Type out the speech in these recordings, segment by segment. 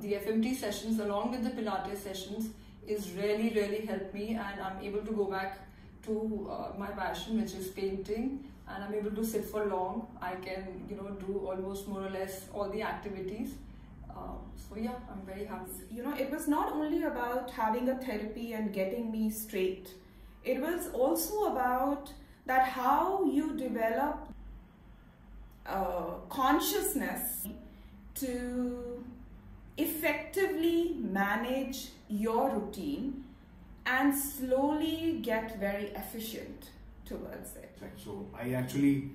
the FMT sessions along with the Pilates sessions is really really helped me and I'm able to go back to uh, my passion which is painting and I'm able to sit for long. I can you know do almost more or less all the activities. Um, so yeah, I'm very happy. You know, it was not only about having a therapy and getting me straight. It was also about that how you develop uh, consciousness to effectively manage your routine and slowly get very efficient towards it. So I actually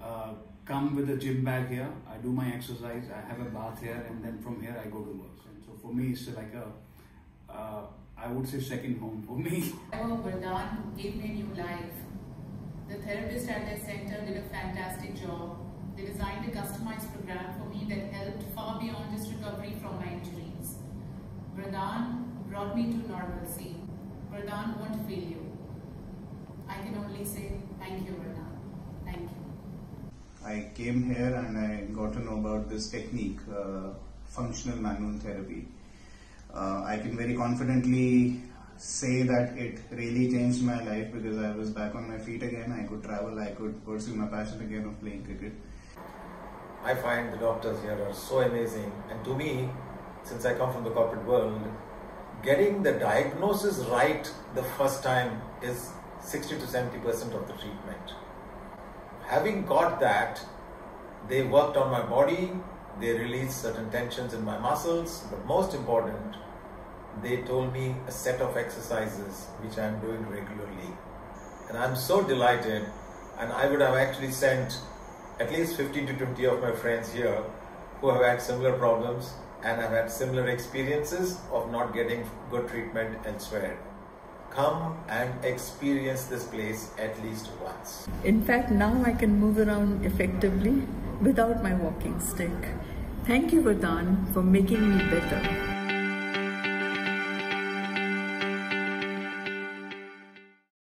uh, come with a gym bag here. I do my exercise. I have a bath here, and then from here I go to work. And so for me, it's like a, uh, I would say second home for me. Oh, Vardan gave me a new life. The therapist at their center did a fantastic job. They designed a customized program for me that helped far beyond just recovery from my injuries. Vardan brought me to normalcy. Vardan won't fail you. I can only say thank you, Vardan. Thank you. I came here and I got to know about this technique, uh, functional manual therapy. Uh, I can very confidently say that it really changed my life because I was back on my feet again. I could travel, I could pursue my passion again of playing cricket. I find the doctors here are so amazing, and to me, since I come from the corporate world, getting the diagnosis right the first time is 60 to 70 percent of the treatment. Having got that, they worked on my body, they released certain tensions in my muscles, but most important, they told me a set of exercises which I am doing regularly. And I'm so delighted, and I would have actually sent at least 15 to 20 of my friends here who have had similar problems and have had similar experiences of not getting good treatment elsewhere. Come and experience this place at least once. In fact, now I can move around effectively without my walking stick. Thank you, Vardan, for making me better.